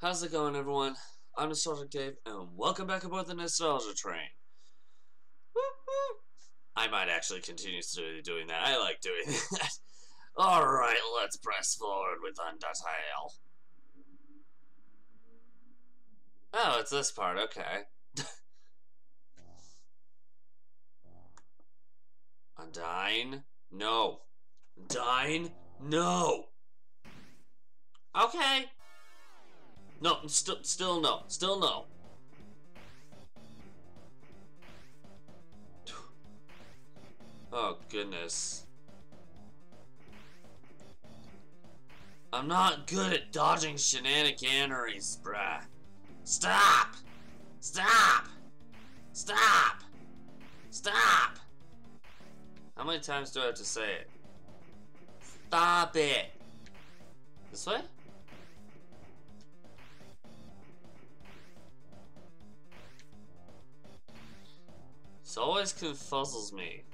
How's it going, everyone? I'm Nostalgic Dave, and welcome back aboard the Nostalgia Train. I might actually continue to doing that. I like doing that. Alright, let's press forward with Undertale. Oh, it's this part, okay. Undyne? No. Undyne? No! Okay. No, still, still no. Still no. Oh, goodness. I'm not good at dodging shenaniganeries, bruh. Stop! Stop! Stop! Stop! How many times do I have to say it? Stop it! This way? This always confuzzles me.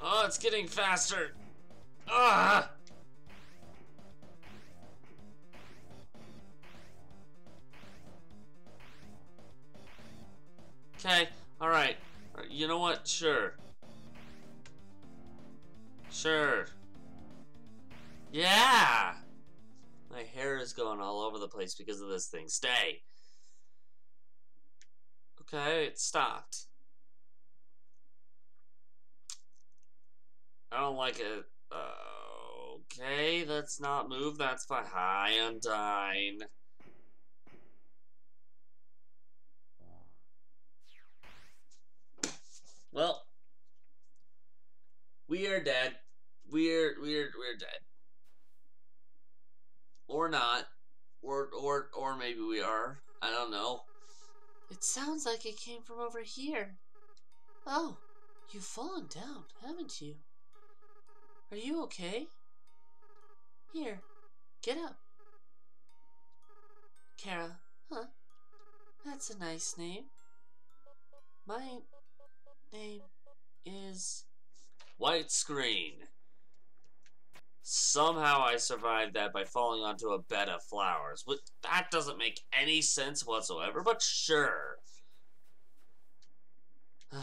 Oh, it's getting faster. Ah! Okay, alright. You know what? Sure. Place because of this thing. Stay! Okay, it stopped. I don't like it. Okay, let's not move. That's fine. Hi, Undyne. Well, we are dead. We're we're we're dead. Or not. Or or or maybe we are. I don't know. It sounds like it came from over here. Oh, you've fallen down, haven't you? Are you okay? Here, get up. Chara, huh? That's a nice name. My name is... White screen. Somehow I survived that by falling onto a bed of flowers. But that doesn't make any sense whatsoever, but sure. A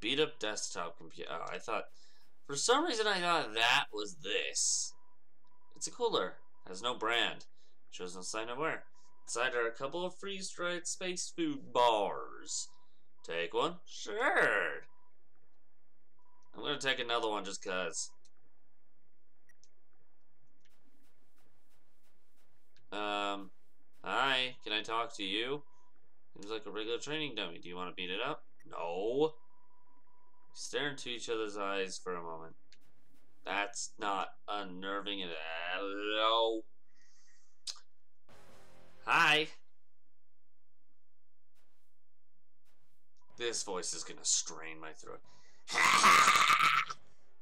beat up desktop computer. Oh, I thought, for some reason I thought that was this. It's a cooler, has no brand, shows no sign of wear. Inside are a couple of freeze-dried space food bars. Take one? Sure. I'm gonna take another one just cause. Um, hi, can I talk to you? Seems like a regular training dummy. Do you want to beat it up? No. Stare into each other's eyes for a moment. That's not unnerving at all. Hi. This voice is gonna strain my throat.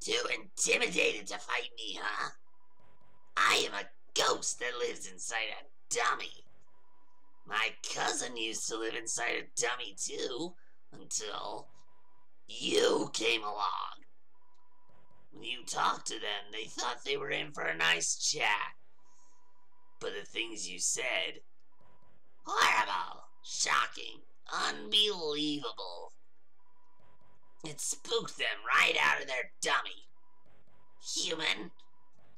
Too intimidated to fight me, huh? I am a ghost that lives inside a dummy. My cousin used to live inside a dummy too, until you came along. When you talked to them, they thought they were in for a nice chat. But the things you said horrible, shocking, unbelievable. It spooked them right out of their dummy. Human,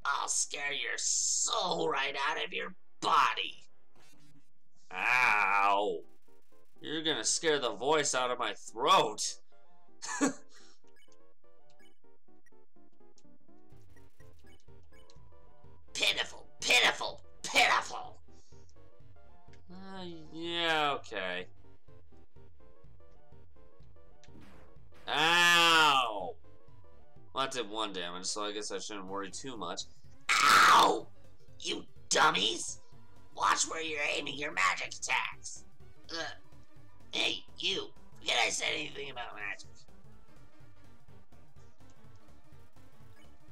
I'll scare your soul right out of your body. Ow. You're gonna scare the voice out of my throat. pitiful, pitiful, pitiful. Uh, yeah, okay. Ow! Well, that did one damage, so I guess I shouldn't worry too much. Ow! You dummies! Watch where you're aiming your magic attacks. Uh, hey, you. Forget I said anything about magic.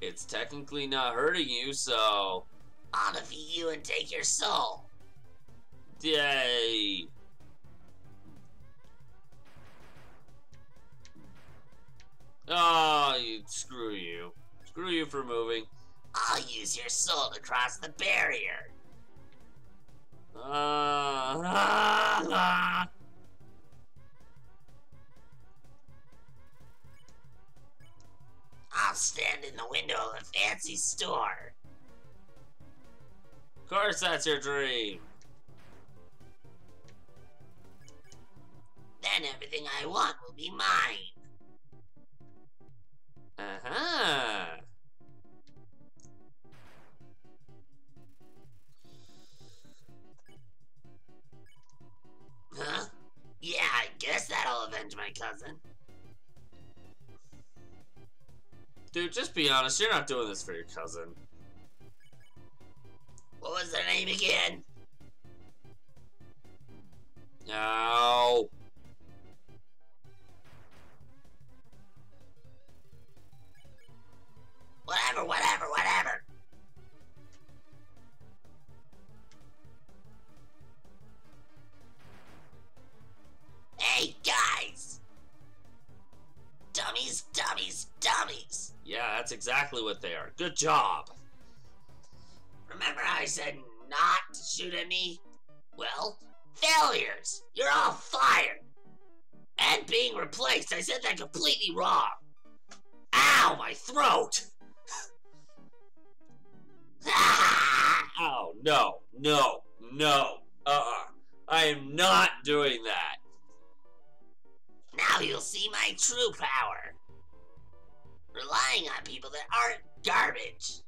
It's technically not hurting you, so... I'll defeat you and take your soul. Yay! Oh, you, screw you. Screw you for moving. I'll use your soul to cross the barrier. Ah, ah, ah. I'll stand in the window of a fancy store. Of course that's your dream. Then everything I want will be mine. Uh-huh. Huh? Yeah, I guess that'll avenge my cousin. Dude, just be honest, you're not doing this for your cousin. What was their name again? No. Whatever, whatever, whatever. Hey, guys! Dummies, dummies, dummies! Yeah, that's exactly what they are. Good job. Remember how I said not to shoot at me? Well, failures! You're all fired! And being replaced, I said that completely wrong! Ow, my throat! Oh, no, no, no. Uh-uh. I am not doing that. Now you'll see my true power. Relying on people that aren't garbage.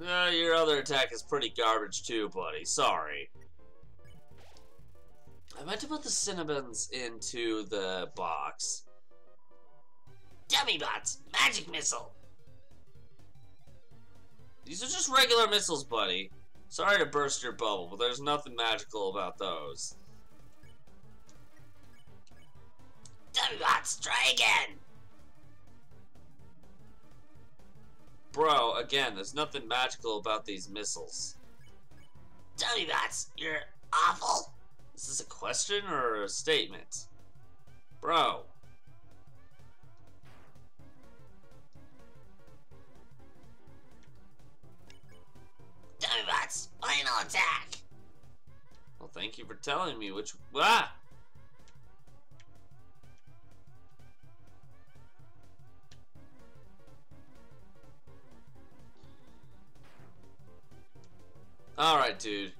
Uh, your other attack is pretty garbage too, buddy. Sorry. I meant to put the Cinnabons into the box. Dummy bots, magic missile. These are just regular missiles, buddy. Sorry to burst your bubble, but there's nothing magical about those. Bots, try again. Bro, again, there's nothing magical about these missiles. Bots, you're awful. Is this a question or a statement? Bro. Bots, final attack. Well, thank you for telling me which. Ah! Alright, dude.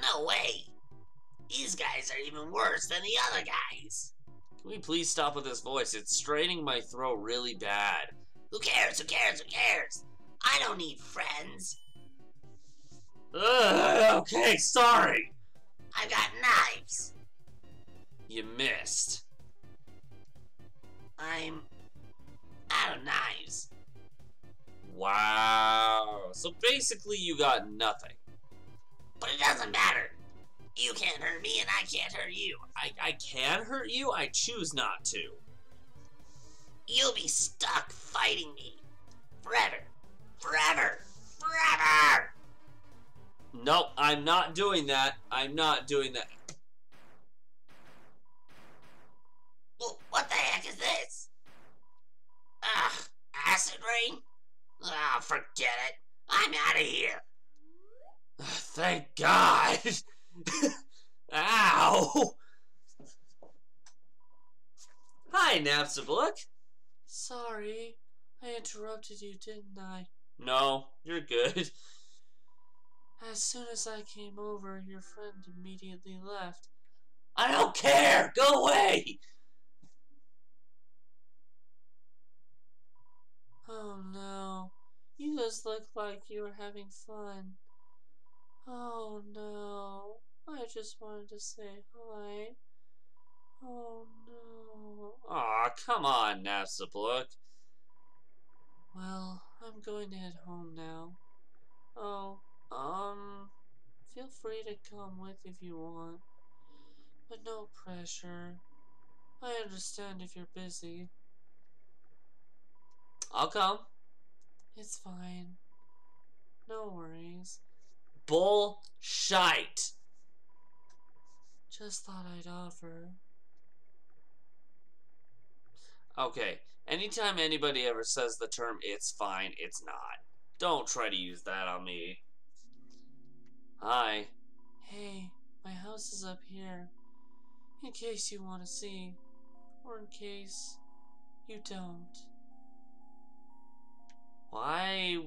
No way. These guys are even worse than the other guys. Can we please stop with this voice? It's straining my throat really bad. Who cares? Who cares? Who cares? I don't need friends. Ugh, okay, sorry. I've got knives. You missed. I'm out of knives. Wow. So basically, you got nothing. But it doesn't matter. You can't hurt me and I can't hurt you. I, I can hurt you, I choose not to. You'll be stuck fighting me. Forever. Forever. Forever! Nope, I'm not doing that. I'm not doing that. What the heck is this? Ugh, acid rain? Ah, forget it. I'm out of here. Thank God. Ow. Hi, Napstablook. Sorry, I interrupted you, didn't I? No, you're good. As soon as I came over, your friend immediately left. I don't care. Go away. Oh no, you just look like you were having fun. Oh no, I just wanted to say hi. Oh no. Aw, come on, Napstablook. Well, I'm going to head home now. Oh, um, feel free to come with if you want. But no pressure. I understand if you're busy. I'll come. It's fine. No worries. Bullshite. Just thought I'd offer. Okay, anytime anybody ever says the term it's fine, it's not. Don't try to use that on me. Hi. Hey, my house is up here. In case you want to see, or in case you don't. Why?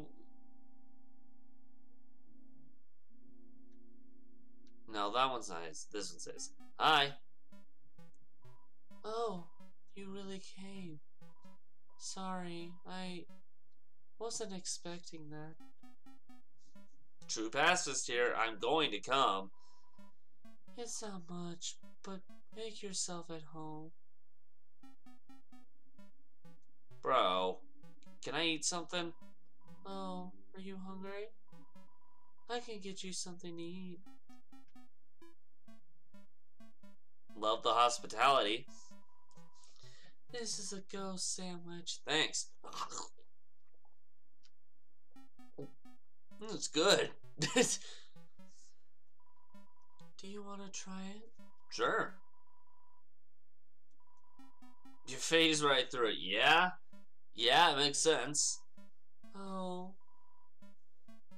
No, that one's nice. This one says, Hi. Oh, you really came. Sorry, I wasn't expecting that. True pacifist here. I'm going to come. It's not much, but make yourself at home. Bro, can I eat something? Oh, are you hungry? I can get you something to eat. Love the hospitality. This is a ghost sandwich. Thanks. Hmm, it's good. Do you want to try it? sure. You phase right through it. Yeah? Yeah, it makes sense. Oh,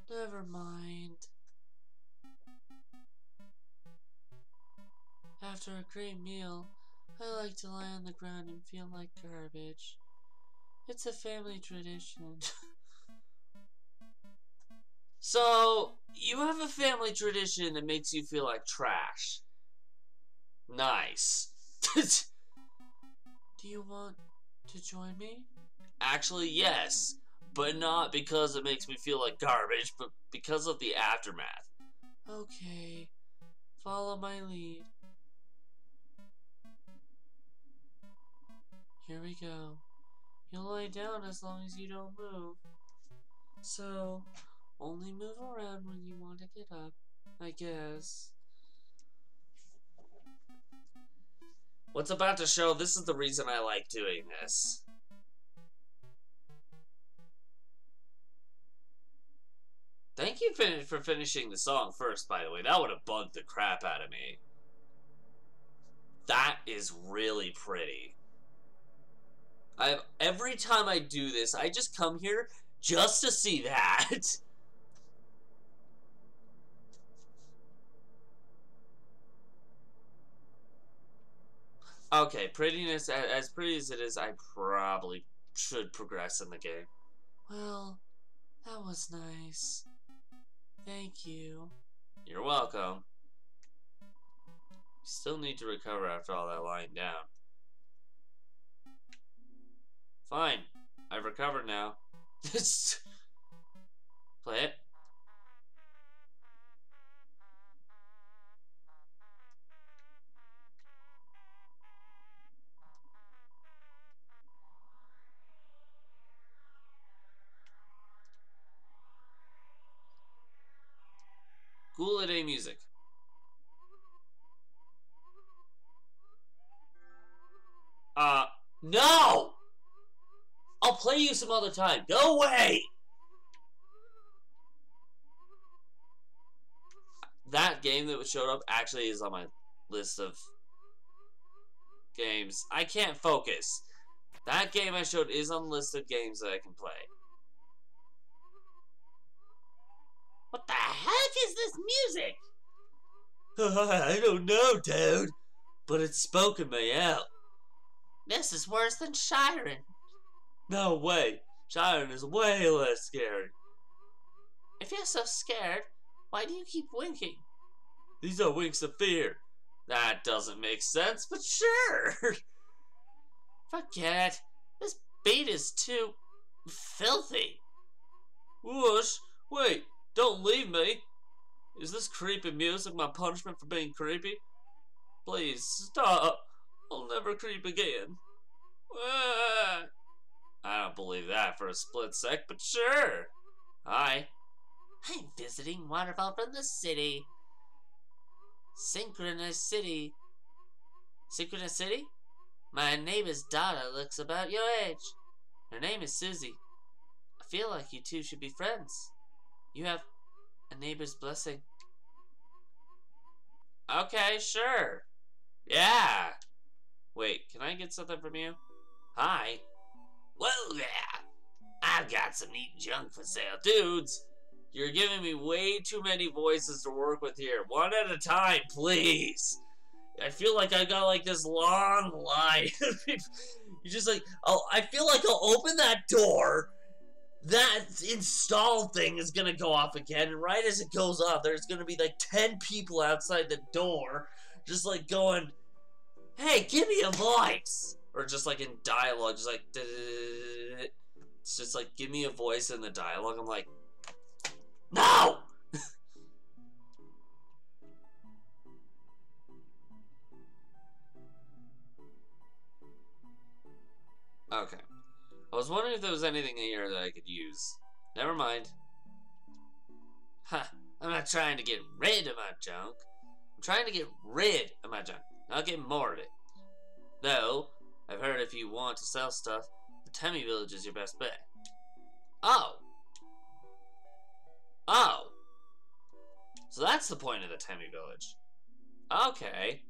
never mind. After a great meal, I like to lie on the ground and feel like garbage. It's a family tradition. So, you have a family tradition that makes you feel like trash. Nice. Do you want to join me? Actually, yes. But not because it makes me feel like garbage, but because of the aftermath. Okay, follow my lead. Here we go. You'll lie down as long as you don't move. So, only move around when you want to get up, I guess. What's about to show, this is the reason I like doing this. Thank you fin- for finishing the song first, by the way. That would have bugged the crap out of me. That is really pretty. I every time I do this, I just come here just to see that. Okay, prettiness, as pretty as it is, I probably should progress in the game. Well, that was nice. Thank you. You're welcome. Still need to recover after all that lying down. Fine. I've recovered now. Play it. Ghouliday music. Uh, no! I'll play you some other time. Go away! That game that was showed up actually is on my list of games. I can't focus. That game I showed is on the list of games that I can play. What the heck is this music? I don't know, dude. But it's spoken me out. This is worse than Shyren. No way. Shyren is way less scary. If you're so scared, why do you keep winking? These are winks of fear. That doesn't make sense, but sure. Forget it. This beat is too filthy. Whoosh, wait, don't leave me. Is this creepy music my punishment for being creepy? Please stop. I'll never creep again. Ah. I don't believe that for a split sec, but sure. Hi. I'm visiting Waterfall from the city. Synchronous City. Synchronous City? My neighbor's daughter looks about your age. Her name is Susie. I feel like you two should be friends. You have a neighbor's blessing. Okay, sure. Yeah. Wait, can I get something from you? Hi. Whoa there! I've got some neat junk for sale. Dudes, you're giving me way too many voices to work with here. One at a time, please. I feel like I got like this long line. You're just like, oh, I feel like I'll open that door. That install thing is gonna go off again, and right as it goes off, there's gonna be like 10 people outside the door, just like going, hey, give me a voice. Or just like in dialogue, just like, it's just like, give me a voice in the dialogue. I'm like, no! I was wondering if there was anything in here that I could use. Never mind. Huh. I'm not trying to get rid of my junk. I'm trying to get rid of my junk, not get more of it. Though, I've heard if you want to sell stuff, the Temmie Village is your best bet. Oh. Oh. So that's the point of the Temmie Village. Okay.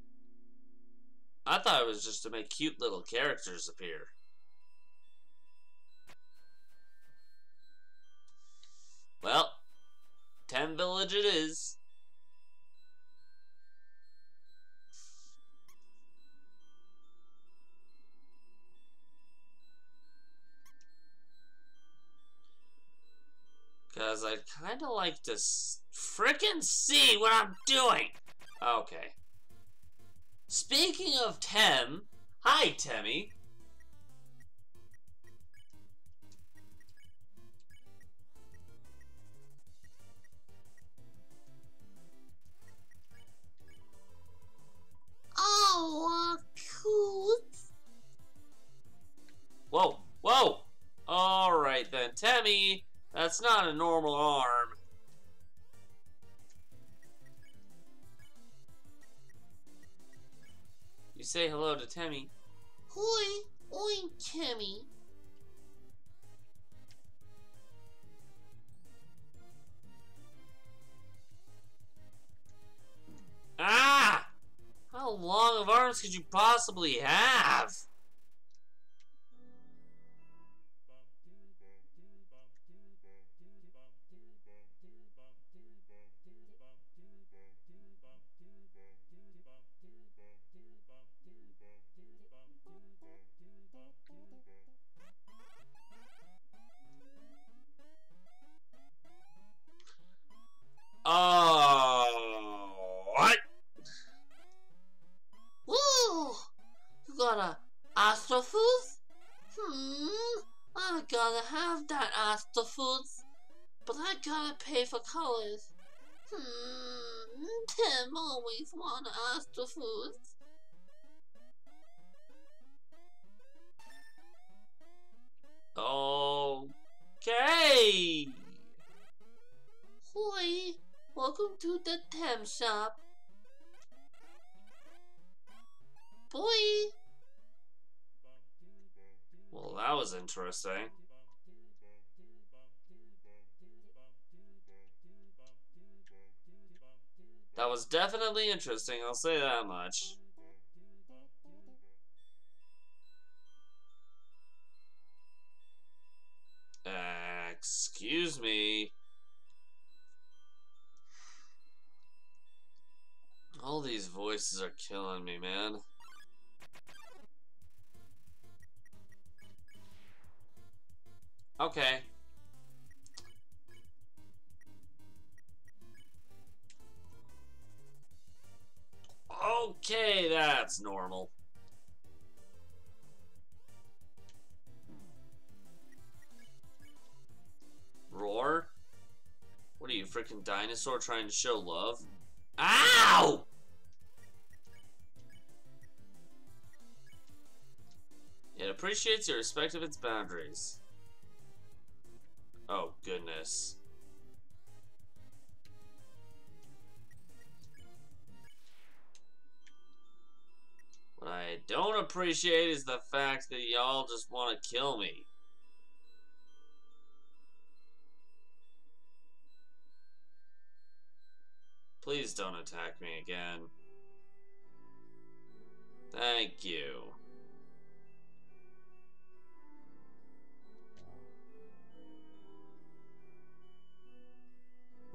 I thought it was just to make cute little characters appear. Well, Tem Village it is. Because I'd kind of like to frickin' see what I'm doing. Okay. Speaking of Tem, hi Temmie. Cool. Whoa, whoa! Alright then, Temmie, that's not a normal arm. You say hello to Temmie. Hoi, oi, Temmie. Ah! How long of arms could you possibly have? Pay for colors. Hmm, Tim always wanna ask wanted Astrofoods. Okay. Hoi, welcome to the Tem shop. Boy, Well, that was interesting. Definitely interesting, I'll say that much. Excuse me. All these voices are killing me, man. Okay. Okay, that's normal. Roar? What are you, freaking dinosaur trying to show love? Ow! It appreciates your respect of its boundaries. Oh, goodness. Don't appreciate is the fact that y'all just want to kill me. Please don't attack me again. Thank you.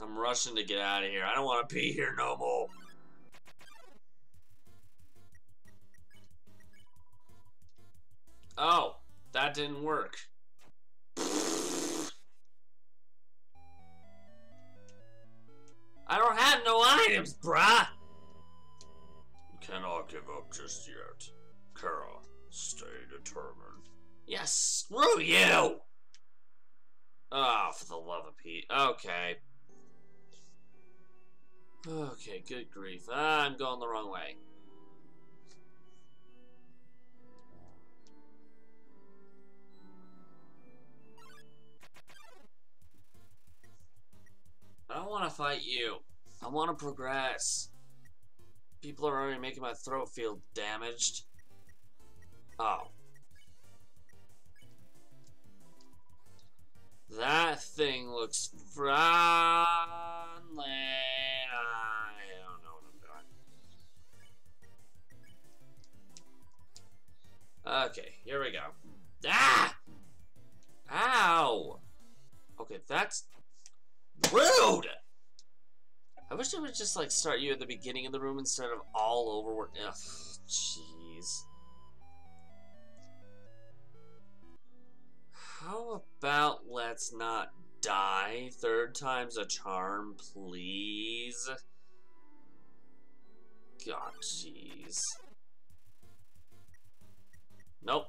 I'm rushing to get out of here. I don't want to be here no more. Oh, that didn't work. I don't have no items, bruh! You cannot give up just yet. Chara, stay determined. Yes, screw you! Oh, for the love of Pete. Okay. Okay, good grief. Ah, I'm going the wrong way. Fight you. I want to progress. People are already making my throat feel damaged. Oh. That thing looks friendly. I don't know what I'm doing. Okay, here we go. Ah! Ow! Okay, that's rude! I wish I would just like start you at the beginning of the room instead of all over where. Ugh, jeez. How about let's not die? Third time's a charm, please. God, jeez. Nope.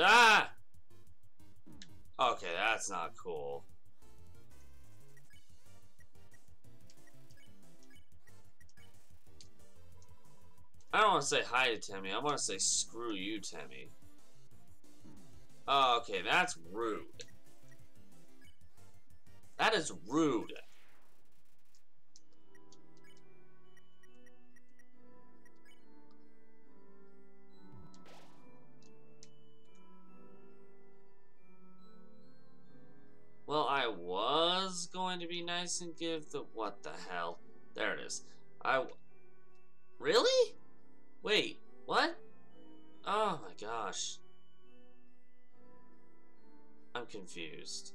Ah! Okay, that's not cool. I don't want to say hi to Temmie. I want to say screw you, Temmie. Oh, okay, that's rude. That is rude. Well, I was going to be nice and give the... What the hell? There it is. I... Really? Wait, what? Oh my gosh. I'm confused.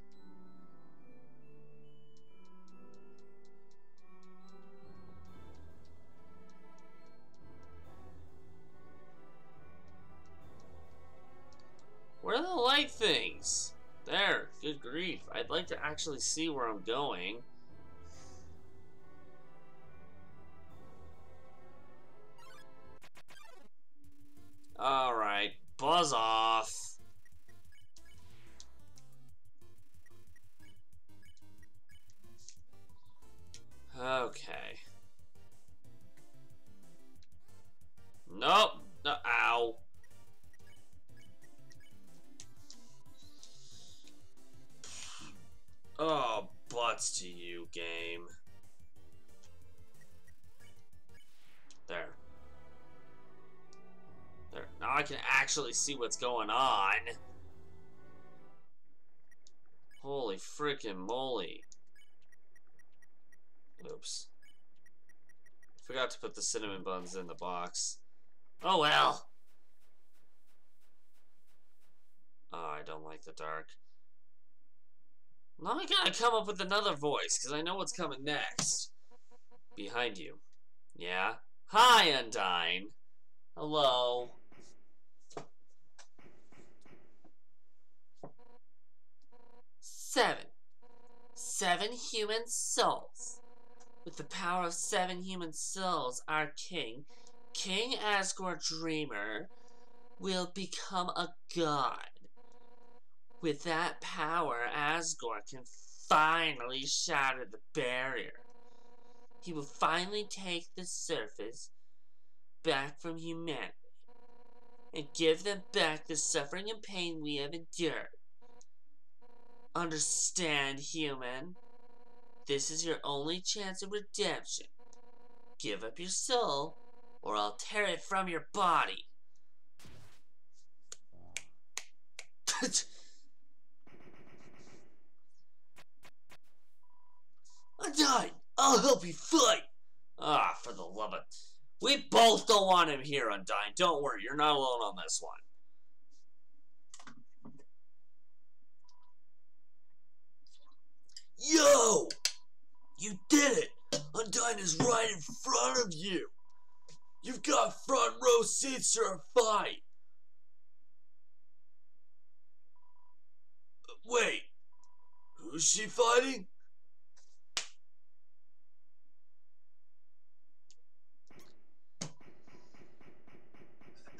Where are the light things? There, good grief. I'd like to actually see where I'm going. Alright, actually see what's going on. Holy freaking moly. Oops. Forgot to put the cinnamon buns in the box. Oh well. Oh, I don't like the dark. Now I gotta come up with another voice, because I know what's coming next. Behind you. Yeah? Hi, Undyne. Hello. Seven. Seven human souls. With the power of seven human souls, our king, King Asgore Dreemurr, will become a god. With that power, Asgore can finally shatter the barrier. He will finally take the surface back from humanity and give them back the suffering and pain we have endured. Understand, human? This is your only chance of redemption. Give up your soul, or I'll tear it from your body. I Undyne, I'll help you fight. Ah, for the love of... We both don't want him here, Undyne. Don't worry, you're not alone on this one. Yo! You did it! Undyne is right in front of you! You've got front row seats to our fight! Wait, who's she fighting?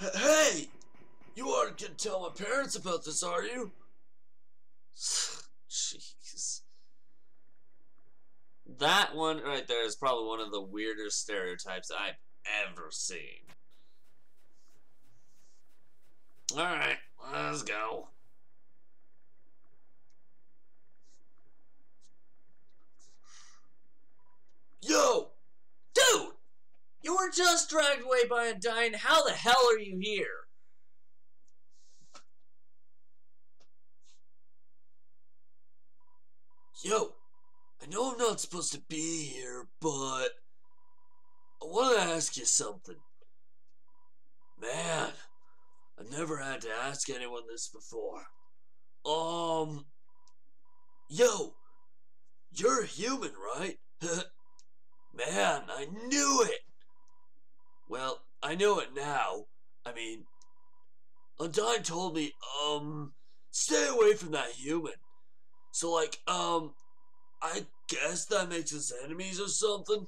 H- Hey! You aren't gonna tell my parents about this, are you? Jeez. That one right there is probably one of the weirdest stereotypes I've ever seen. Alright, let's go. Yo! Dude! You were just dragged away by Undyne. How the hell are you here? Yo! I know I'm not supposed to be here, but I want to ask you something. Man, I've never had to ask anyone this before. Um, yo, you're human, right? Man, I knew it! Well, I know it now. I mean, Undyne told me, um, stay away from that human. So, like, um, I guess that makes us enemies or something?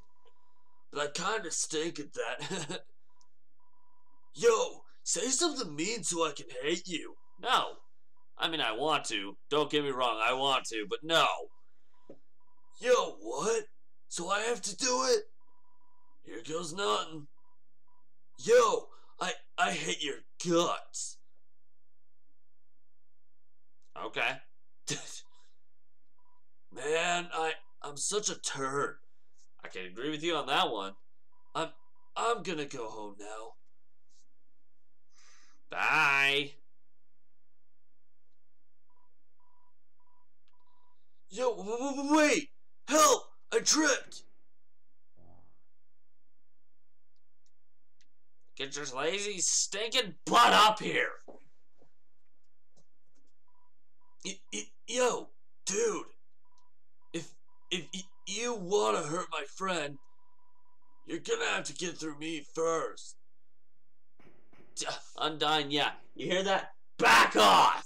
But I kinda stink at that. Yo, say something mean so I can hate you. No. I mean, I want to. Don't get me wrong, I want to, but no. Yo, what? So I have to do it? Here goes nothing. Yo, I I hate your guts. Okay. Man, I I'm such a turd. I can agree with you on that one. I'm I'm gonna go home now. Bye. Yo, wait! Help! I tripped. Get your lazy, stinking butt up here. Y- yo, dude. You want to hurt my friend, you're gonna have to get through me first. D- Undyne, yeah. You hear that? Back off!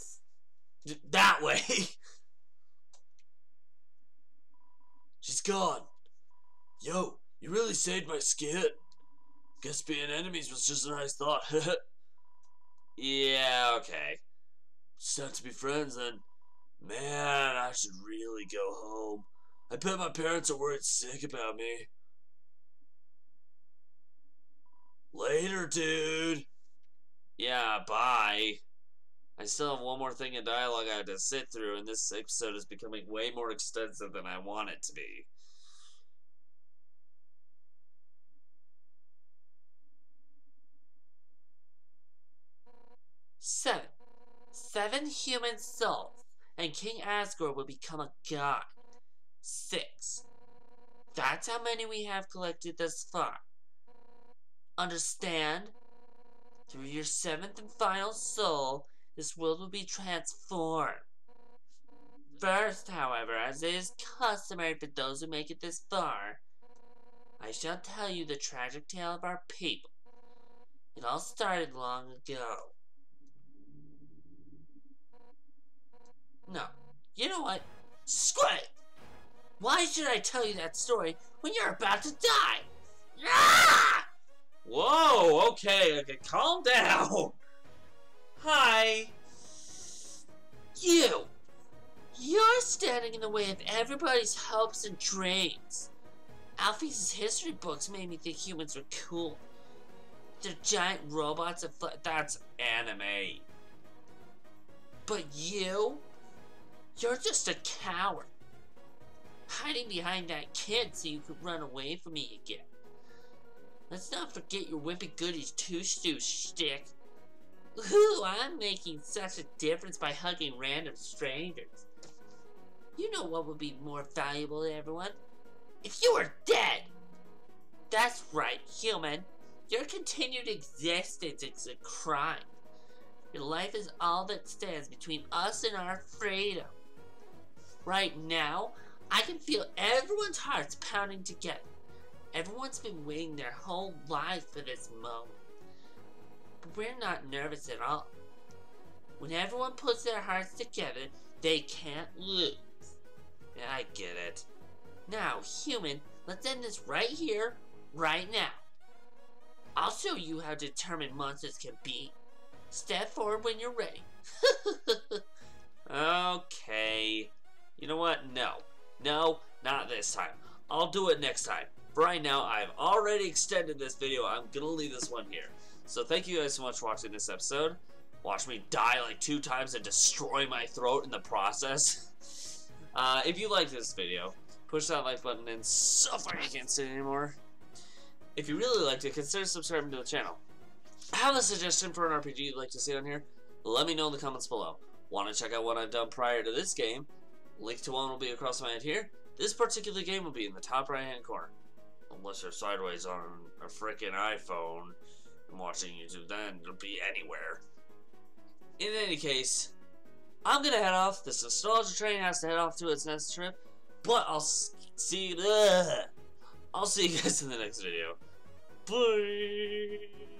D- that way. She's gone. Yo, you really saved my skin. Guess being enemies was just a nice thought. yeah, okay. Just have to be friends then. Man, I should really go home. I bet my parents are worried sick about me. Later, dude. Yeah, bye. I still have one more thing in dialogue I have to sit through, and this episode is becoming way more extensive than I want it to be. Seven. Seven human souls, and King Asgore will become a god. Six. That's how many we have collected thus far. Understand? Through your seventh and final soul, this world will be transformed. First, however, as it is customary for those who make it this far, I shall tell you the tragic tale of our people. It all started long ago. No. You know what? Screw it! Why should I tell you that story when you're about to die? Ah! Whoa, okay, okay, calm down. Hi. You! You're standing in the way of everybody's hopes and dreams. Alphys's history books made me think humans were cool. They're giant robots that fly. That's Anime. But you? You're just a coward. Hiding behind that kid so you could run away from me again. Let's not forget your wimpy goodies two stew Stick. Ooh, I'm making such a difference by hugging random strangers. You know what would be more valuable to everyone? If you were dead! That's right, human. Your continued existence is a crime. Your life is all that stands between us and our freedom. Right now, I can feel everyone's hearts pounding together. Everyone's been waiting their whole lives for this moment. But we're not nervous at all. When everyone puts their hearts together, they can't lose. I get it. Now, human, let's end this right here, right now. I'll show you how determined monsters can be. Step forward when you're ready. Okay. You know what? No. No, not this time. I'll do it next time. For right now, I've already extended this video. I'm gonna leave this one here. So thank you guys so much for watching this episode. Watch me die like two times and destroy my throat in the process. Uh, if you like this video, push that like button and suffer I can't say it anymore. If you really liked it, consider subscribing to the channel. Have a suggestion for an RPG you'd like to see on here? Let me know in the comments below. Want to check out what I've done prior to this game? Link to one will be across my head here. This particular game will be in the top right hand corner. Unless you're sideways on a freaking iPhone and watching YouTube, then it'll be anywhere. In any case, I'm gonna head off. This nostalgia train has to head off to its next trip. But I'll see you. Ugh. I'll see you guys in the next video. Bye.